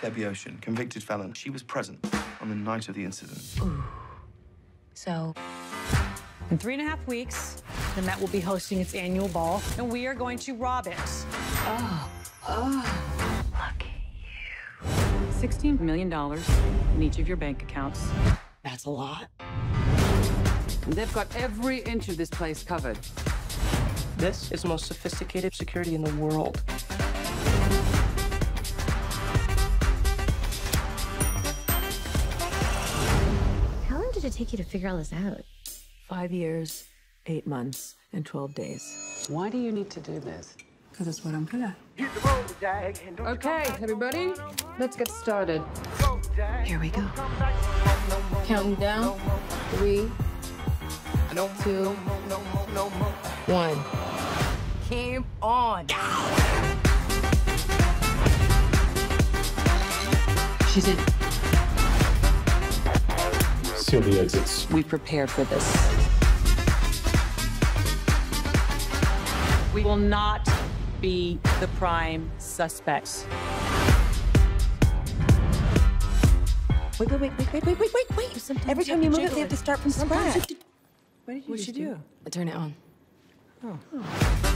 Debbie Ocean, convicted felon. She was present on the night of the incident. So, In three and a half weeks, the Met will be hosting its annual ball, and we are going to rob it. Oh, oh. Lucky you. $16 million in each of your bank accounts. that's a lot. And they've got every inch of this place covered. This is the most sophisticated security in the world. Did it take you to figure all this out? Five years, eight months, and 12 days. Why do you need to do this? Because it's what I'm good at. Okay, everybody, let's get started. Here we go. Counting down. Three, two, one. Game on. She's in. Seal the exits. We prepared for this. We will not be the prime suspects. Wait, wait, wait, wait, wait, wait, wait, wait, wait. Every time you move it, they have to start from scratch. What did you What'd she do? I turn it on. Oh.